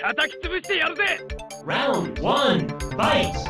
叩き潰してやるぜ Round one, fight!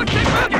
！Round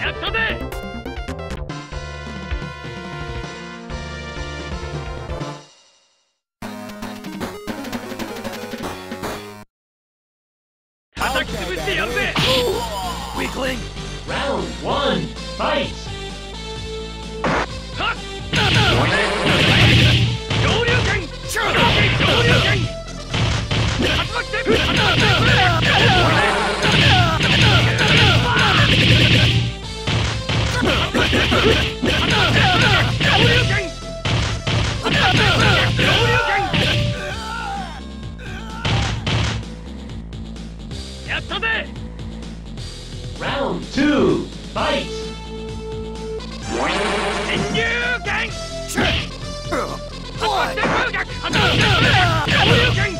やったぜ叩き潰してやるぜ！Round one, fight! はっ！上流 拳上流拳竜巻旋風竜巻旋風入拳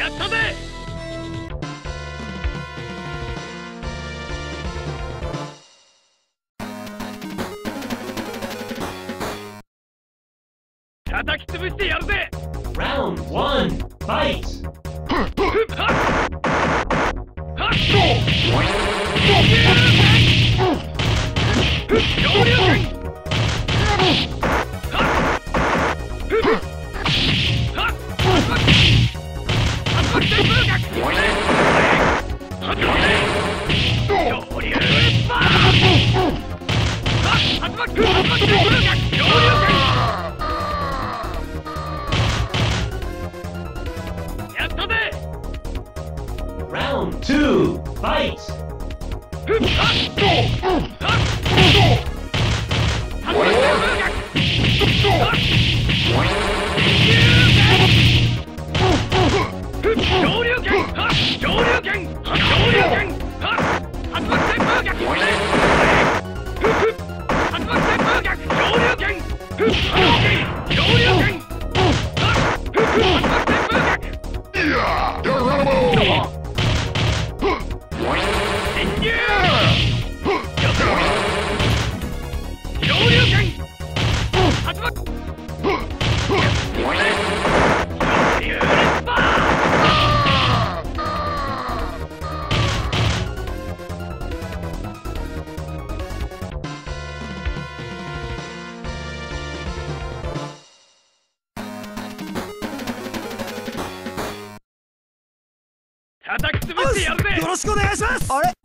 やったぜ叩き潰してやるぜ Round one, fight! はっ Round two, fight! しくお願いします！あれ？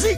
じ。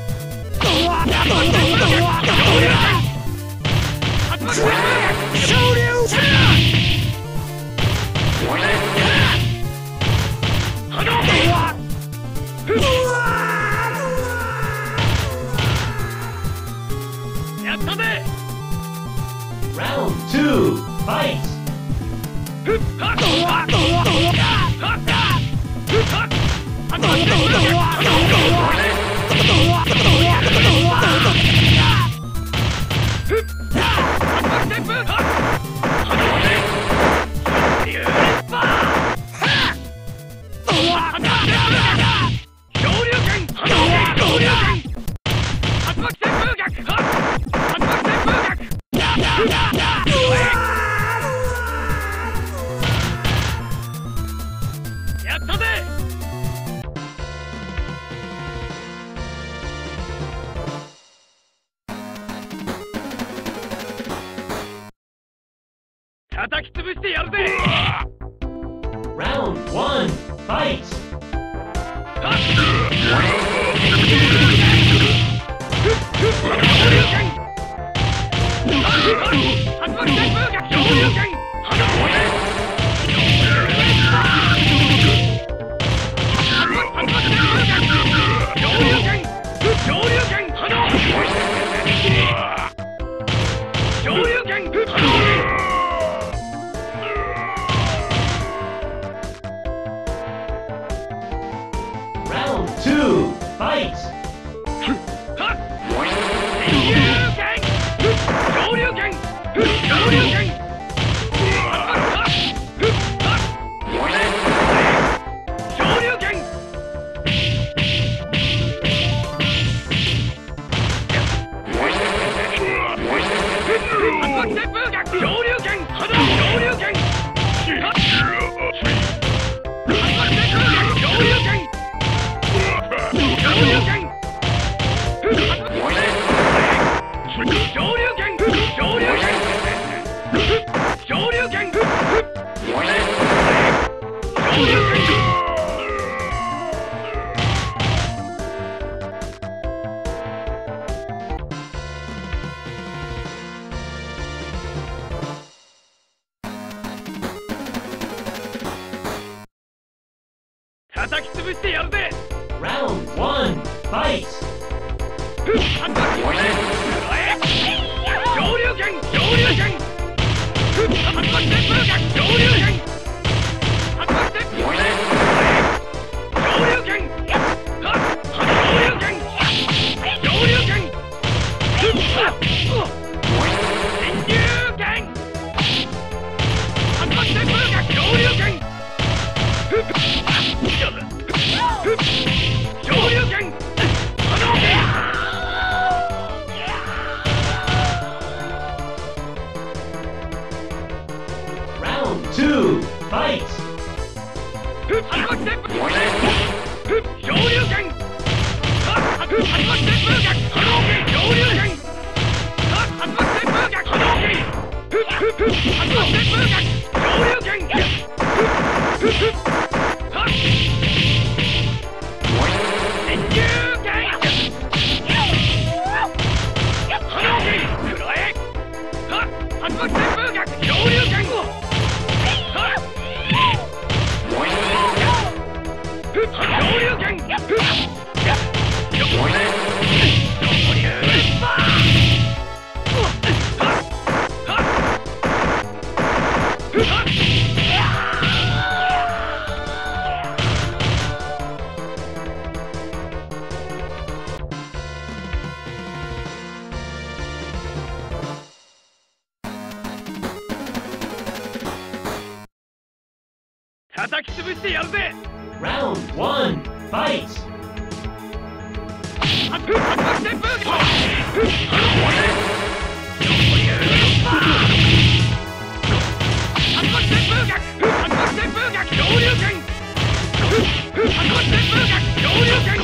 流拳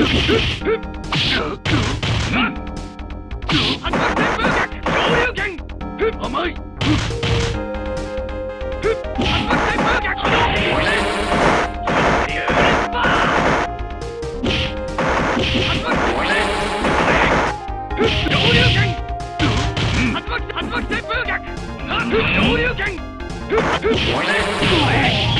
竜拳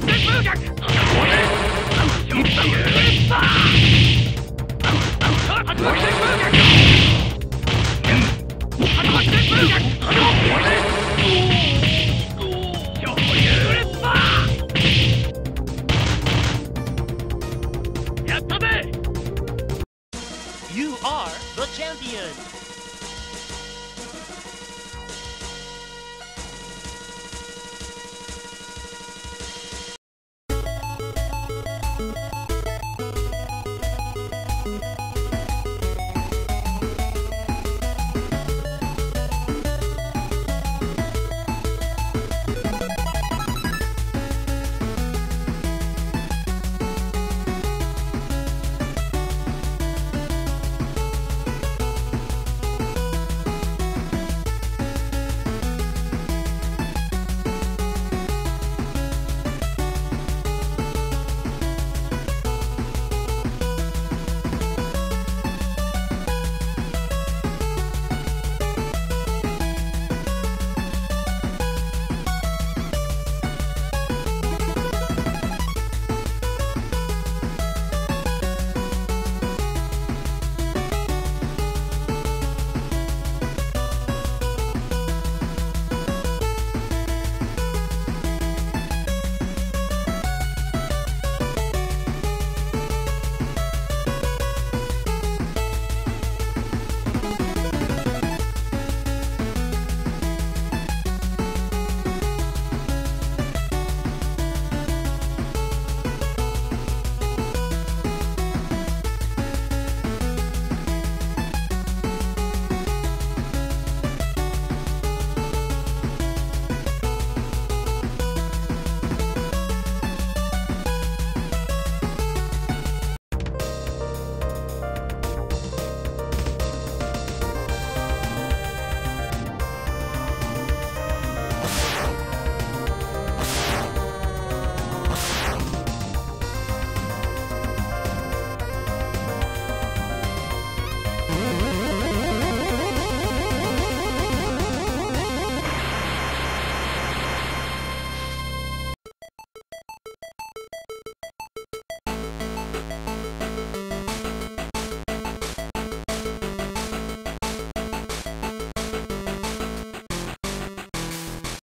Take move!